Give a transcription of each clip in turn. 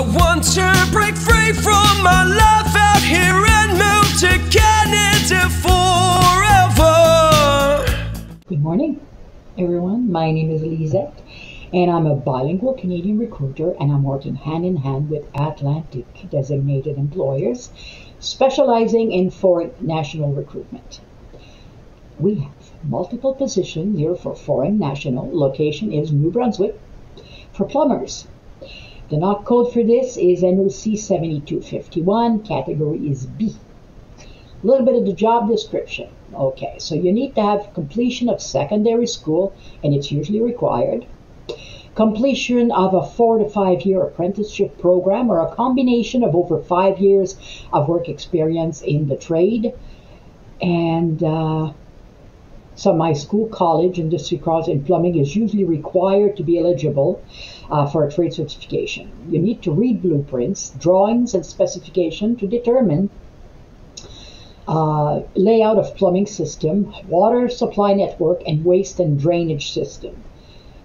I want to break free from my life out here and move to Canada forever. Good morning, everyone. My name is Lisette, and I'm a bilingual Canadian recruiter, and I'm working hand in hand with Atlantic designated employers, specializing in foreign national recruitment. We have multiple positions here for foreign national. Location is New Brunswick for plumbers. The NOC code for this is NOC 7251, category is B. A little bit of the job description. Okay, so you need to have completion of secondary school, and it's usually required. Completion of a four to five year apprenticeship program or a combination of over five years of work experience in the trade. And uh, some high school, college, industry course in plumbing is usually required to be eligible uh, for a trade certification. You need to read blueprints, drawings, and specification to determine uh, layout of plumbing system, water supply network, and waste and drainage system.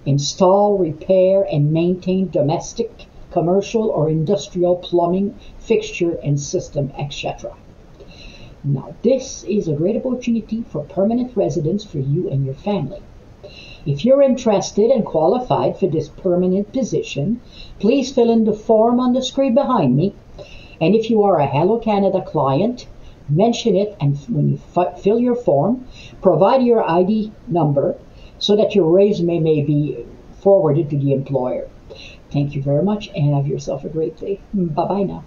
Install, repair, and maintain domestic, commercial, or industrial plumbing fixture and system, etc. Now, this is a great opportunity for permanent residence for you and your family. If you're interested and qualified for this permanent position, please fill in the form on the screen behind me. And if you are a Hello Canada client, mention it and when you fill your form, provide your ID number so that your resume may be forwarded to the employer. Thank you very much and have yourself a great day. Bye bye now.